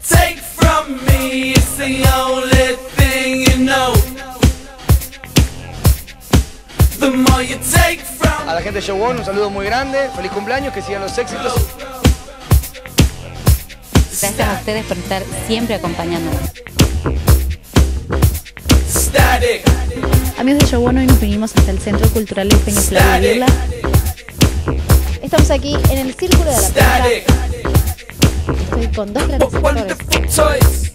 take from me, it's the only thing you know. The more you take from A la gente de Show One, un saludo muy grande, feliz cumpleaños, que sigan los éxitos. Gracias a ustedes por estar siempre acompañándonos. static, Amigos de Show One, hoy nos vinimos hasta el Centro Cultural de Peña static, Estamos aquí en el Círculo de la Plata. Estoy con dos grandes actores.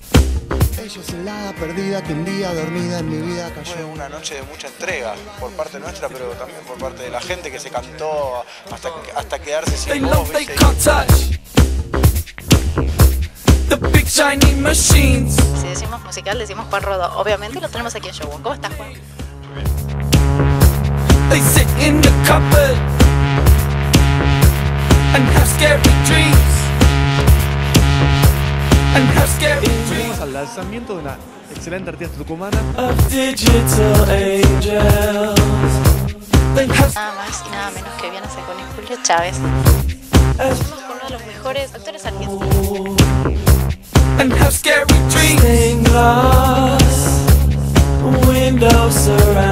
Ella es el hada perdida que un día dormida en mi vida Fue cayó. una noche de mucha entrega por parte nuestra, pero también por parte de la gente que se cantó hasta, hasta quedarse They sin know voz. they ¿viste? can't touch. The big shiny machines. Si decimos musical, decimos Juan Rodó. Obviamente lo tenemos aquí en Show. ¿Cómo estás, Juan? They sit in the cupboard and have scary dreams. Lanzamiento de una excelente artista tucumana. of digital angels. They have Nada más y nada menos que viene con Julio Chávez. as Somos uno de los mejores actores argentinos. and have scary dreams. Stained glass windows surround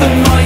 The more